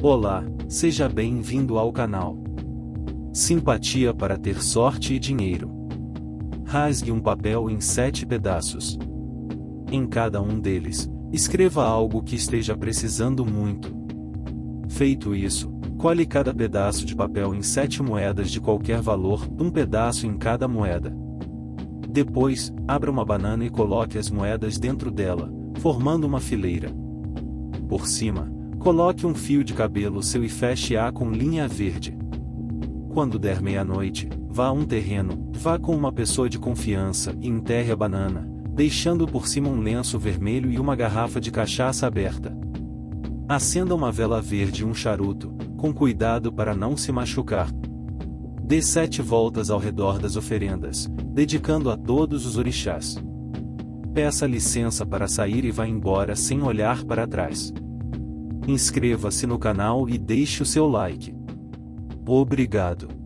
Olá, seja bem-vindo ao canal. Simpatia para ter sorte e dinheiro. Rasgue um papel em sete pedaços. Em cada um deles, escreva algo que esteja precisando muito. Feito isso, colhe cada pedaço de papel em sete moedas de qualquer valor, um pedaço em cada moeda. Depois, abra uma banana e coloque as moedas dentro dela, formando uma fileira. Por cima, coloque um fio de cabelo seu e feche-a com linha verde. Quando der meia-noite, vá a um terreno, vá com uma pessoa de confiança e enterre a banana, deixando por cima um lenço vermelho e uma garrafa de cachaça aberta. Acenda uma vela verde e um charuto, com cuidado para não se machucar. Dê sete voltas ao redor das oferendas, dedicando a todos os orixás peça licença para sair e vá embora sem olhar para trás. Inscreva-se no canal e deixe o seu like. Obrigado.